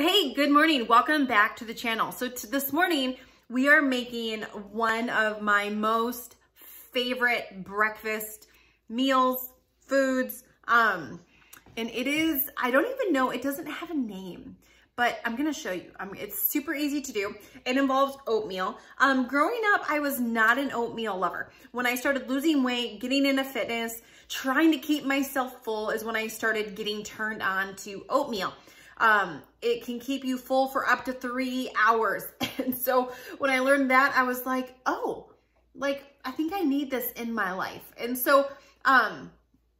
hey, good morning. Welcome back to the channel. So this morning we are making one of my most favorite breakfast meals, foods. Um, and it is, I don't even know, it doesn't have a name but I'm gonna show you. Um, it's super easy to do. It involves oatmeal. Um, growing up, I was not an oatmeal lover. When I started losing weight, getting into fitness, trying to keep myself full is when I started getting turned on to oatmeal. Um, it can keep you full for up to three hours. And so when I learned that, I was like, oh, like, I think I need this in my life. And so, um,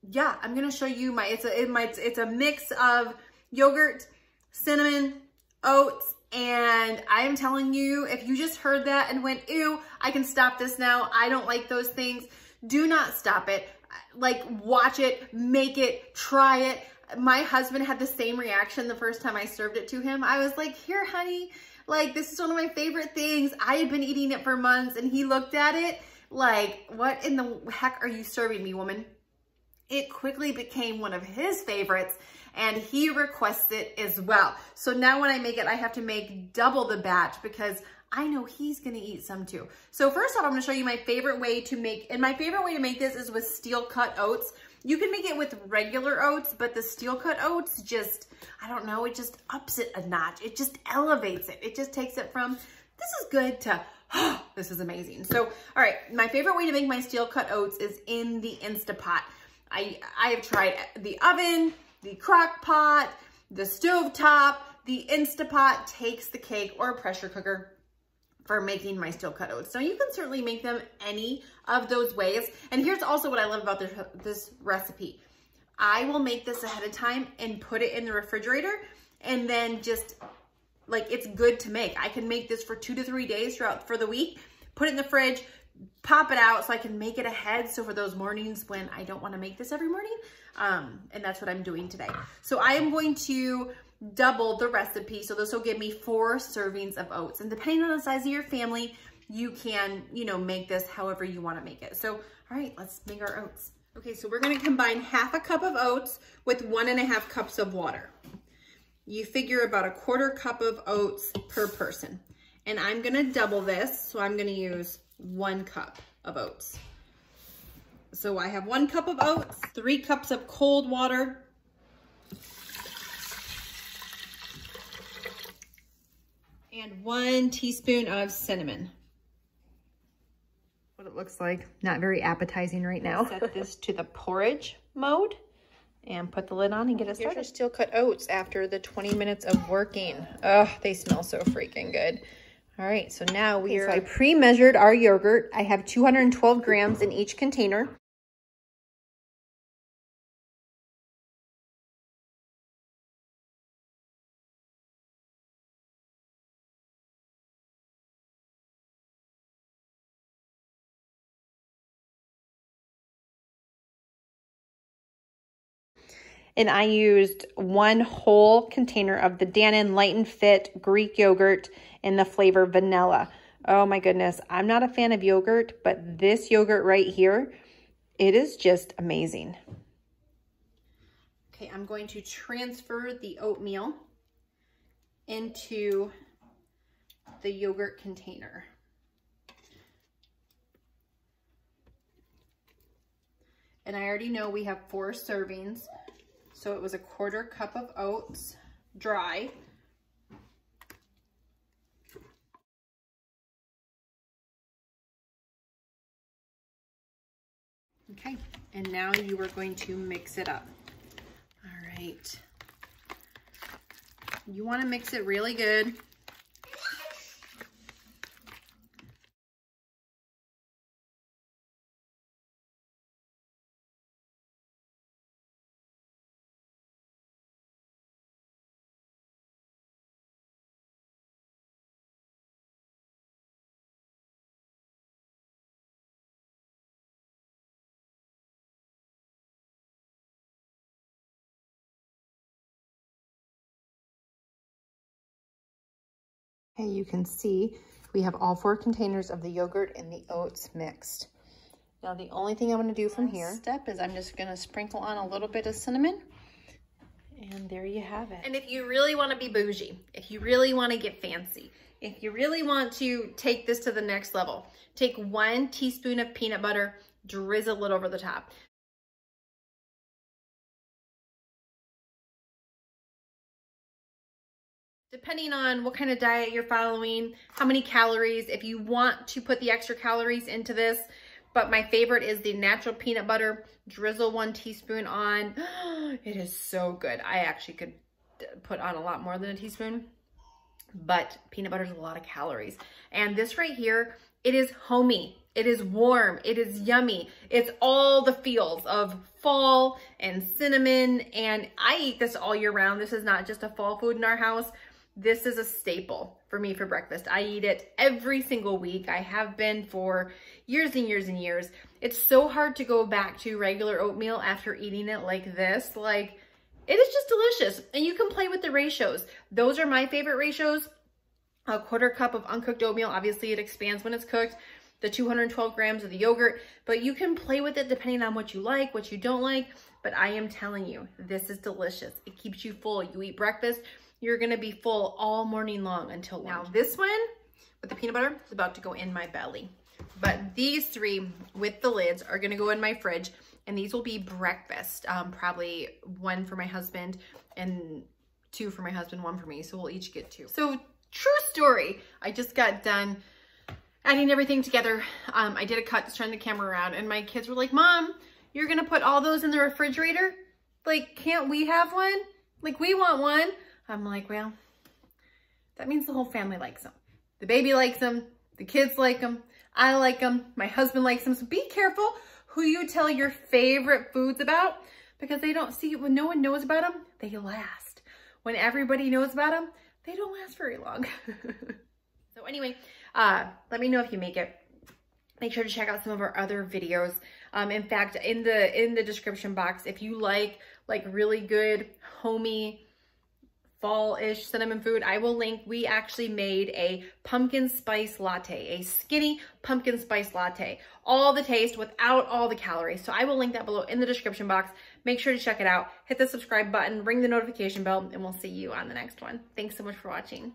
yeah, I'm going to show you my, it's a, it might, it's a mix of yogurt, cinnamon, oats, and I'm telling you, if you just heard that and went, ew, I can stop this now. I don't like those things. Do not stop it. Like watch it, make it, try it. My husband had the same reaction the first time I served it to him. I was like, here, honey, like this is one of my favorite things. I had been eating it for months and he looked at it like, what in the heck are you serving me, woman? It quickly became one of his favorites and he requests it as well. So now when I make it, I have to make double the batch because I know he's gonna eat some too. So first off, I'm gonna show you my favorite way to make, and my favorite way to make this is with steel cut oats. You can make it with regular oats, but the steel cut oats just, I don't know, it just ups it a notch. It just elevates it. It just takes it from, this is good to, oh, this is amazing. So, all right, my favorite way to make my steel cut oats is in the Instapot. I, I have tried the oven, the crock pot, the stove top, the Instapot takes the cake or a pressure cooker for making my steel cut oats. So you can certainly make them any of those ways. And here's also what I love about this, this recipe. I will make this ahead of time and put it in the refrigerator and then just like it's good to make. I can make this for two to three days throughout for the week, put it in the fridge, pop it out so I can make it ahead. So for those mornings when I don't want to make this every morning, um, and that's what I'm doing today. So I am going to double the recipe. So this will give me four servings of oats. And depending on the size of your family, you can, you know, make this however you want to make it. So, all right, let's make our oats. Okay, so we're going to combine half a cup of oats with one and a half cups of water. You figure about a quarter cup of oats per person. And I'm going to double this, so I'm going to use one cup of oats. So I have one cup of oats, three cups of cold water, and one teaspoon of cinnamon. What it looks like, not very appetizing right now. Set this to the porridge mode and put the lid on and get it started. Here's steel cut oats after the 20 minutes of working. Oh, they smell so freaking good. All right, so now we are, so I pre-measured our yogurt. I have 212 grams in each container. And I used one whole container of the Dannon Light and Fit Greek yogurt in the flavor vanilla. Oh my goodness, I'm not a fan of yogurt, but this yogurt right here, it is just amazing. Okay, I'm going to transfer the oatmeal into the yogurt container. And I already know we have four servings. So it was a quarter cup of oats, dry. Okay, and now you are going to mix it up. All right. You want to mix it really good. Okay, you can see we have all four containers of the yogurt and the oats mixed. Now the only thing I'm gonna do from here step is I'm just gonna sprinkle on a little bit of cinnamon And there you have it. And if you really want to be bougie, if you really want to get fancy, if you really want to take this to the next level, take one teaspoon of peanut butter, drizzle it over the top. Depending on what kind of diet you're following, how many calories, if you want to put the extra calories into this, but my favorite is the natural peanut butter. Drizzle one teaspoon on. It is so good. I actually could put on a lot more than a teaspoon, but peanut butter is a lot of calories. And this right here, it is homey. It is warm. It is yummy. It's all the feels of fall and cinnamon. And I eat this all year round. This is not just a fall food in our house. This is a staple for me for breakfast. I eat it every single week. I have been for years and years and years. It's so hard to go back to regular oatmeal after eating it like this. Like, it is just delicious. And you can play with the ratios. Those are my favorite ratios. A quarter cup of uncooked oatmeal. Obviously, it expands when it's cooked. The 212 grams of the yogurt. But you can play with it depending on what you like, what you don't like. But I am telling you, this is delicious. It keeps you full. You eat breakfast you're gonna be full all morning long until lunch. Now this one with the peanut butter is about to go in my belly. But these three with the lids are gonna go in my fridge and these will be breakfast. Um, probably one for my husband and two for my husband, one for me. So we'll each get two. So true story. I just got done adding everything together. Um, I did a cut, just turn the camera around and my kids were like, mom, you're gonna put all those in the refrigerator? Like, can't we have one? Like, we want one. I'm like, well, that means the whole family likes them. The baby likes them. The kids like them. I like them. My husband likes them. So be careful who you tell your favorite foods about because they don't see, when no one knows about them, they last. When everybody knows about them, they don't last very long. so anyway, uh, let me know if you make it. Make sure to check out some of our other videos. Um, in fact, in the in the description box, if you like like really good homey fall-ish cinnamon food, I will link, we actually made a pumpkin spice latte, a skinny pumpkin spice latte. All the taste without all the calories. So I will link that below in the description box. Make sure to check it out. Hit the subscribe button, ring the notification bell, and we'll see you on the next one. Thanks so much for watching.